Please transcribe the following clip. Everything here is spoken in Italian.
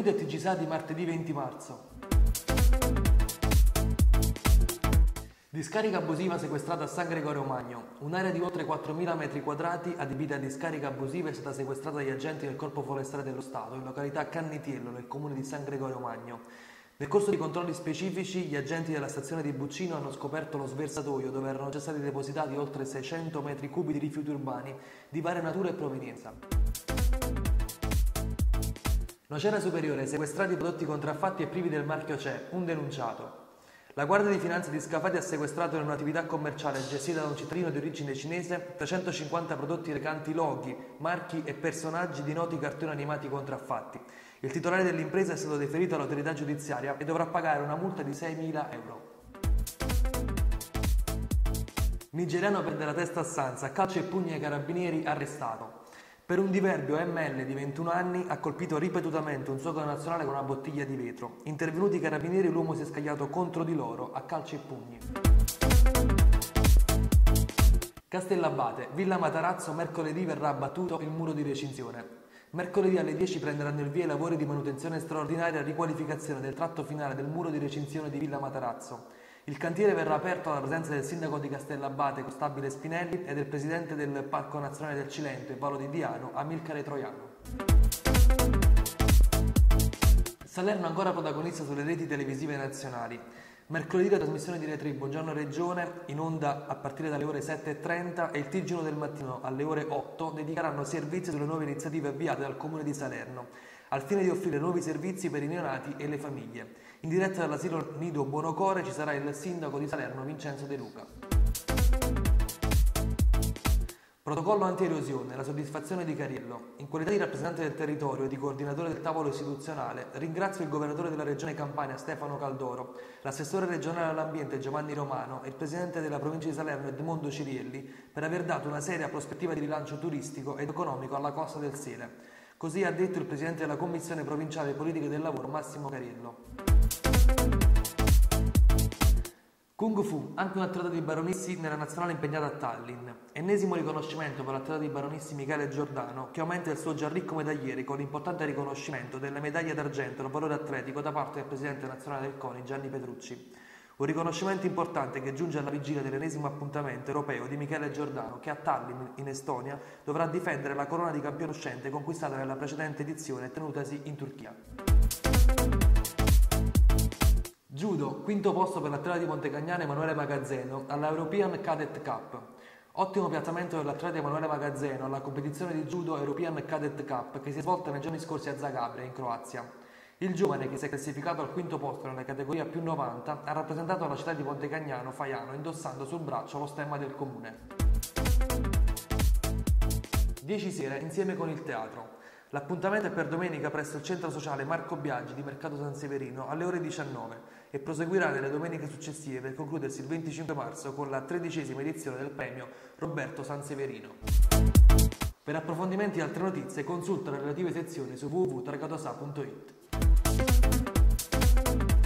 Gisà di martedì 20 marzo. Discarica abusiva sequestrata a San Gregorio Magno. Un'area di oltre 4.000 metri quadrati adibita a discarica abusiva è stata sequestrata dagli agenti del Corpo Forestale dello Stato in località Cannitiello, nel comune di San Gregorio Magno. Nel corso di controlli specifici, gli agenti della stazione di Buccino hanno scoperto lo sversatoio dove erano già stati depositati oltre 600 metri cubi di rifiuti urbani di varia natura e provenienza. Nocera Superiore, sequestrati prodotti contraffatti e privi del marchio CE, un denunciato. La Guardia di Finanza di Scafati ha sequestrato in un'attività commerciale gestita da un cittadino di origine cinese 350 prodotti recanti loghi, marchi e personaggi di noti cartoni animati contraffatti. Il titolare dell'impresa è stato deferito all'autorità giudiziaria e dovrà pagare una multa di 6.000 euro. Nigeriano perde la testa a Sanza, calcio e pugni ai carabinieri, arrestato. Per un diverbio ML di 21 anni ha colpito ripetutamente un suo connazionale con una bottiglia di vetro. Intervenuti i carabinieri l'uomo si è scagliato contro di loro a calci e pugni. Castellabate, Villa Matarazzo, mercoledì verrà abbattuto il muro di recinzione. Mercoledì alle 10 prenderanno il via i lavori di manutenzione straordinaria e riqualificazione del tratto finale del muro di recinzione di Villa Matarazzo. Il cantiere verrà aperto alla presenza del sindaco di Castellabate, Costabile Spinelli, e del presidente del Parco Nazionale del Cilento e Valo di Diano, Amilcare Troiano. Salerno ancora protagonista sulle reti televisive nazionali. Mercoledì la trasmissione di Retri Buongiorno Regione, in onda a partire dalle ore 7.30 e il TG1 del mattino alle ore 8 dedicheranno servizi sulle nuove iniziative avviate dal Comune di Salerno, al fine di offrire nuovi servizi per i neonati e le famiglie. In diretta dall'asilo Nido Buonocore ci sarà il sindaco di Salerno Vincenzo De Luca. Protocollo anti-erosione, la soddisfazione di Cariello. In qualità di rappresentante del territorio e di coordinatore del tavolo istituzionale, ringrazio il governatore della regione Campania Stefano Caldoro, l'assessore regionale all'ambiente Giovanni Romano e il presidente della provincia di Salerno Edmondo Cirielli per aver dato una seria prospettiva di rilancio turistico ed economico alla costa del Sele. Così ha detto il presidente della commissione provinciale politiche del lavoro Massimo Cariello. Kung Fu, anche un atleta di Baronissi nella nazionale impegnata a Tallinn. Ennesimo riconoscimento per l'atleta di Baronissi Michele Giordano, che aumenta il suo già ricco medagliere con l'importante riconoscimento delle medaglie d'argento al valore atletico da parte del presidente nazionale del CONI Gianni Petrucci. Un riconoscimento importante che giunge alla vigilia dell'ennesimo appuntamento europeo di Michele Giordano, che a Tallinn, in Estonia, dovrà difendere la corona di campione uscente conquistata nella precedente edizione tenutasi in Turchia. Judo, quinto posto per l'atleta di Montecagnano Emanuele Magazzeno alla European Cadet Cup. Ottimo piazzamento dell'atleta Emanuele Magazzeno alla competizione di judo European Cadet Cup che si è svolta nei giorni scorsi a Zagabria, in Croazia. Il giovane, che si è classificato al quinto posto nella categoria più 90, ha rappresentato la città di Montecagnano, Faiano, indossando sul braccio lo stemma del comune. 10 sera insieme con il teatro. L'appuntamento è per domenica presso il centro sociale Marco Biaggi di Mercato San Severino alle ore 19 e proseguirà nelle domeniche successive per concludersi il 25 marzo con la tredicesima edizione del premio Roberto Sanseverino. Per approfondimenti e altre notizie consulta le relative sezioni su www.tragatosa.it. thank you